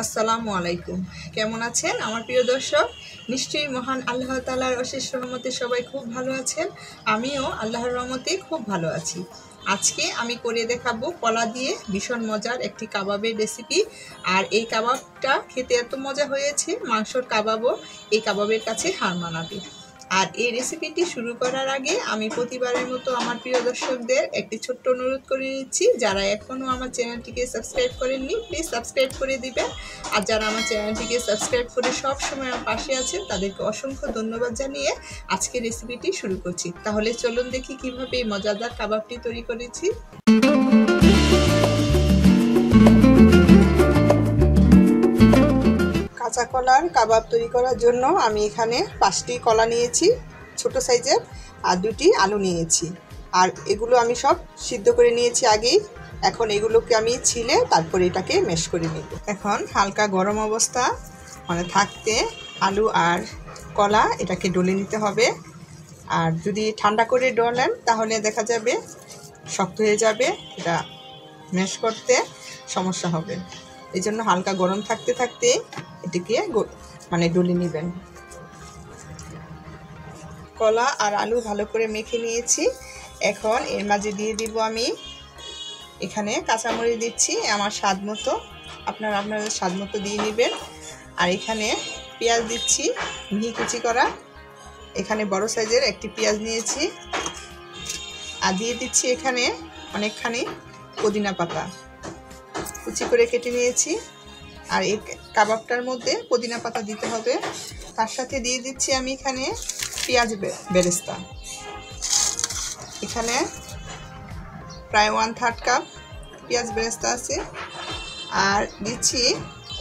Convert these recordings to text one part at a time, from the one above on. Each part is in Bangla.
আসসালামু আলাইকুম। কেমন আছেন? আমার প্রিয় দর্শক, নিশ্চয়ই মহান আল্লাহ তালার অশেষ রহমতে সবাই খুব ভালো আছেন। আমিও আল্লাহর রহমতে খুব ভালো আছি। আজকে আমি করে দেখাবো কলা দিয়ে ভীষণ মজার একটি কাবাবের রেসিপি আর এই কাবাবটা খেতে এত মজা হয়েছে, মাংসর কাবাবও এই কাবাবের কাছে হার মানাবে। আর এই রেসিপিটি শুরু করার আগে আমি প্রতিবারের মতো আমার প্রিয় দর্শকদের একটি ছোট্ট অনুরোধ করে নিচ্ছি যারা এখনও আমার চ্যানেলটিকে সাবস্ক্রাইব করেননি প্লিজ সাবস্ক্রাইব করে দিবেন। আর যারা আমার চ্যানেলটিকে সাবস্ক্রাইব করে সব সময় আমার পাশে আছেন, তাদেরকে অসংখ্য ধন্যবাদ জানিয়ে আজকে রেসিপিটি শুরু করছি। তাহলে চলুন দেখি কীভাবে এই মজাদার কাবাবটি তৈরি করেছি। কাঁচা কলার কাবাব তৈরি করার জন্য আমি এখানে পাঁচটি কলা নিয়েছি, ছোট সাইজের, আর দুটি আলু নিয়েছি। আর এগুলো আমি সব সিদ্ধ করে নিয়েছি আগেই। এখন এগুলোকে আমি ছিলে তারপরে এটাকে মেশ করে নেব। এখন হালকা গরম অবস্থা মানে থাকতে আলু আর কলা এটাকে ডলে নিতে হবে। আর যদি ঠান্ডা করে ডলেন, তাহলে দেখা যাবে শক্ত হয়ে যাবে, এটা মেশ করতে সমস্যা হবে। এই জন্য হালকা গরম থাকতে থাকতে এটিকে মানে ডলে নেবেন। কলা আর আলু ভালো করে মেখে নিয়েছি। এখন এর মাঝে দিয়ে দিব আমি এখানে কাঁচামরিচ দিচ্ছি আমার স্বাদ মতো। আপনারা আপনাদের স্বাদ মতো দিয়ে নেবেন। আর এখানে পেঁয়াজ দিচ্ছি মিহি কুচি করা। এখানে বড় সাইজের একটি পেঁয়াজ নিয়েছি। আর দিয়ে দিচ্ছি এখানে অনেকখানি পুদিনা পাতা। কুচি করে কেটে নিয়েছি। আর এই কাবাবটার মধ্যে পুদিনা পাতা দিতে হবে। তার সাথে দিয়ে দিচ্ছি আমি এখানে পেঁয়াজ বেরেস্তা। এখানে প্রায় ওয়ান থার্ড কাপ পেঁয়াজ বেরেস্তা আছে। আর দিচ্ছি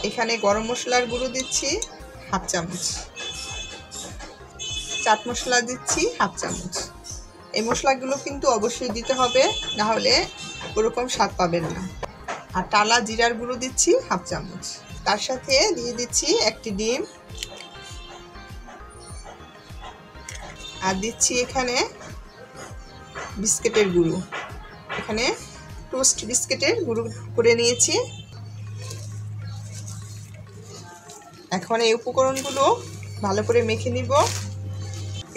এখানে গরম মশলার গুঁড়ো দিচ্ছি হাফ চামচ। চাট মশলা দিচ্ছি হাফ চামচ। এই মশলাগুলো কিন্তু অবশ্যই দিতে হবে না হলে ওরকম স্বাদ পাবেন না। আর টালা জিরার গুঁড়ো দিচ্ছি হাফ চামচ। তার সাথে দিয়ে দিচ্ছি একটি ডিম। আর দিচ্ছি এখানে বিস্কিটের গুঁড়ো। এখানে টোস্ট বিস্কিটের গুঁড়ো করে নিয়েছি। এখন এই উপকরণগুলো ভালো করে মেখে নিব।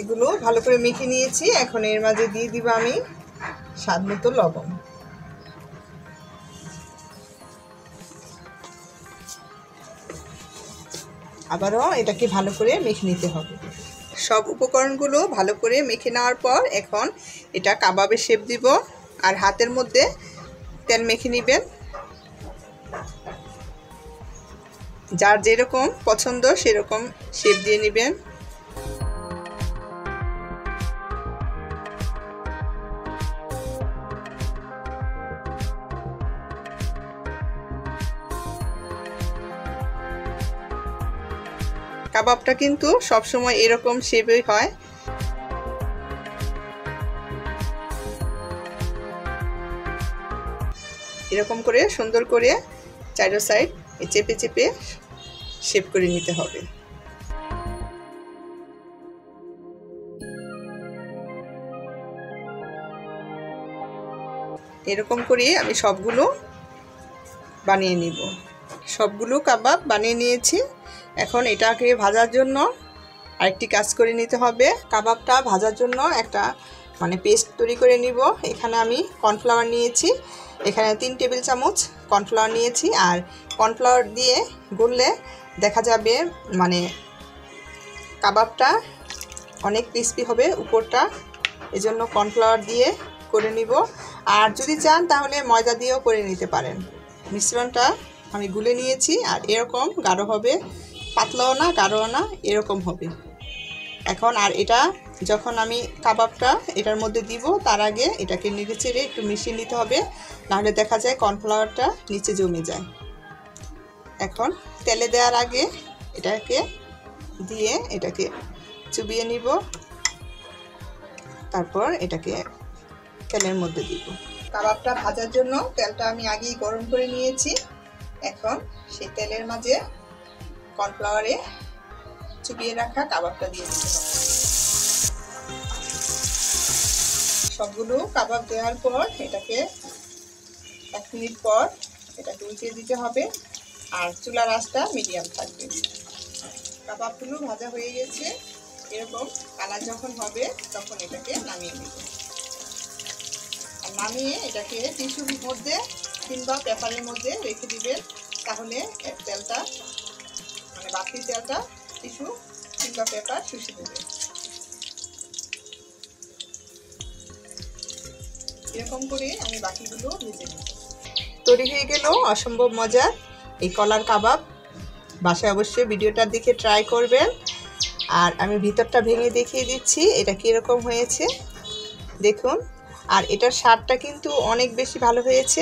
এগুলো ভালো করে মেখে নিয়েছি। এখন এর মাঝে দিয়ে দিব আমি স্বাদ মতো লবণ। আবারও এটাকে ভালো করে মেখে নিতে হবে। সব উপকরণগুলো ভালো করে মেখে নেওয়ার পর এখন এটা কাবাবে শেপ দিব আর হাতের মধ্যে তেল মেখে নেবেন। যার যেরকম পছন্দ সেরকম শেপ দিয়ে নেবেন। কাবাবটা কিন্তু সবসময় এরকম শেপই হয়। এরকম করে সুন্দর করে চারো সাইড চেপে চেপে শেপ করে নিতে হবে। এরকম করে আমি সবগুলো বানিয়ে নিব। সবগুলো কাবাব বানিয়ে নিয়েছি। এখন এটাকে ভাজার জন্য আরেকটি কাজ করে নিতে হবে। কাবাবটা ভাজার জন্য একটা মানে পেস্ট তৈরি করে নিব। এখানে আমি কর্নফ্লাওয়ার নিয়েছি। এখানে তিন টেবিল চামচ কর্নফ্লাওয়ার নিয়েছি আর কর্নফ্লাওয়ার দিয়ে গুললে দেখা যাবে মানে কাবাবটা অনেক ক্রিস্পি হবে উপরটা। এজন্য কর্নফ্লাওয়ার দিয়ে করে নিব। আর যদি চান তাহলে ময়দা দিয়েও করে নিতে পারেন। মিশ্রণটা আমি গুলে নিয়েছি আর এরকম গাঢ় হবে। পাতলাও না, গাঢ়ও না, এরকম হবে। এখন আর এটা যখন আমি কাবাবটা এটার মধ্যে দিব, তার আগে এটাকে নেড়ে চেড়ে একটু মিশিয়ে নিতে হবে। নাহলে দেখা যায় কর্নফ্লাওয়ারটা নিচে জমে যায়। এখন তেলে দেওয়ার আগে এটাকে দিয়ে এটাকে চুবিয়ে নিব। তারপর এটাকে তেলের মধ্যে দিব। কাবাবটা ভাজার জন্য তেলটা আমি আগেই গরম করে নিয়েছি। এখন সেই তেলের মাঝে কর্নফ্লাওয়ারে চুপিয়ে রাখা কাবাবটা দিয়ে দিতে হবে। সবগুলো কাবাব দেওয়ার পর এটাকে এক মিনিট পর এটাকে উল্টিয়ে দিতে হবে আর চুলার আঁচটা মিডিয়াম থাকবে। কাবাবগুলো ভাজা হয়ে গেছে। এরকম কালার যখন হবে তখন এটাকে নামিয়ে নেব। আর নামিয়ে এটাকে টিস্যুর মধ্যে কিংবা পেপারের মধ্যে রেখে দিবেন, তাহলে তেলটা বাকি তেলটা টিস্যু কিংবা পেপার শুষে দেবে এরকম করে আমি বাকিগুলো ভেজে তৈরি হয়ে গেল অসম্ভব মজার এই কলার কাবাব বাসায় অবশ্যই ভিডিওটা দেখে ট্রাই করবেন। আর আমি ভিতরটা ভেঙে দেখিয়ে দিচ্ছি, এটা কীরকম হয়েছে দেখুন। আর এটার স্বাদটা কিন্তু অনেক বেশি ভালো হয়েছে,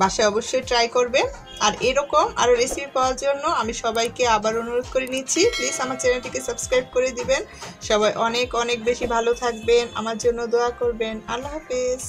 বাসায় অবশ্যই ট্রাই করবেন। আর এরকম আরও রেসিপি পাওয়ার জন্য আমি সবাইকে আবার অনুরোধ করে নিচ্ছি। প্লিজ আমার চ্যানেলটিকে সাবস্ক্রাইব করে দিবেন। সবাই অনেক অনেক বেশি ভালো থাকবেন। আমার জন্য দোয়া করবেন। আল্লাহ হাফেজ।